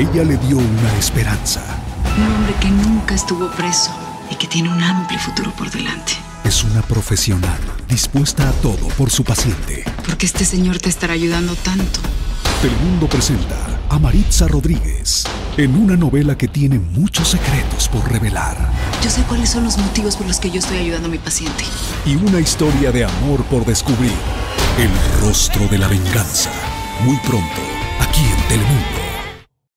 ella le dio una esperanza. Un hombre que nunca estuvo preso y que tiene un amplio futuro por delante. Es una profesional dispuesta a todo por su paciente. Porque este señor te estará ayudando tanto. Telemundo presenta a Maritza Rodríguez en una novela que tiene muchos secretos por revelar Yo sé cuáles son los motivos por los que yo estoy ayudando a mi paciente. y una historia de amor por descubrir. El rostro de la venganza. Muy pronto, aquí en Telemundo.